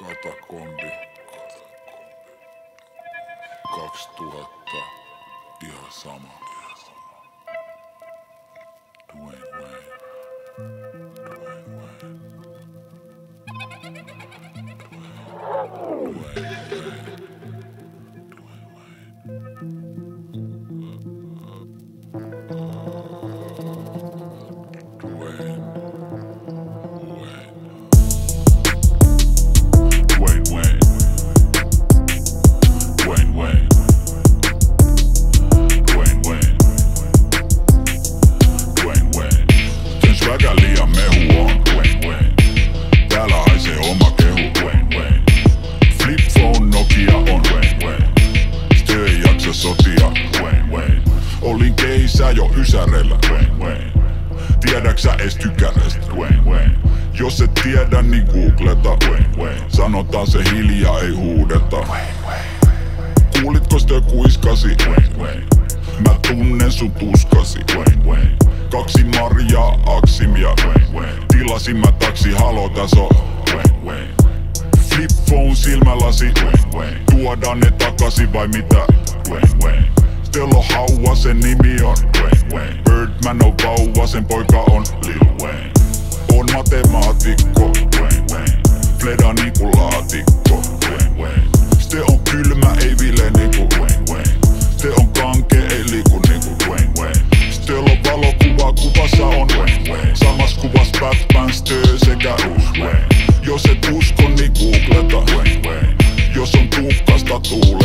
Katakombi 2000 ihan sama. Wayne. Dwayne Wayne. Tiedäksä ees tykärestä. Jos et tiedä niin googleta. Sanotaan se hiljaa ei huudeta Kuulitko sitä kuiskasi? Mä tunnen sun tuskasi. Kaksi marjaa aksimia. Tilasin mä taksi halo Wayne. Flip phone silmälasi. Tuodaan ne takasi vai mitä. Stella Hauva sen nimi on Wayne. Birdman on vauva sen poika on Lil Wayne. On matemaatikko Wayne Wayne. Fleda niinku laatikko Wayne Wayne. Ste on kylmä ei vile niinku Wayne Wayne. Ste on kanke ei liiku niinku Wayne Wayne. Stella on valokuva kuvassa on Wayne Wayne. Samas kuvas Batman Stö sekä Bruce Wayne. Jos et usko niin googleta Wayne Wayne. Jos on tukkasta tuuleta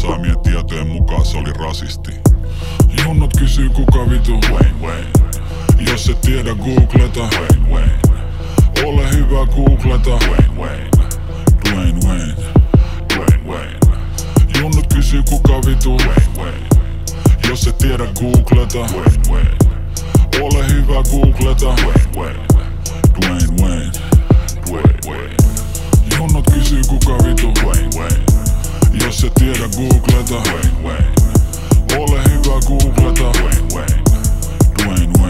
saamien tietojen mukaan se oli rasisti. Junnot kysyy kuka vitu Wayne Wayne. Jos et tiedä googleta Wayne Wayne. Ole hyvä googleta Wayne Wayne. Dwayne Wayne. Dwayne Wayne. Junnut kysyy kuka vitu Wayne Wayne. Jos et tiedä googleta Wayne Wayne. Ole hyvä googleta Wayne Wayne. tiedä googleta All ei hyvä googleta Dwayne Wayne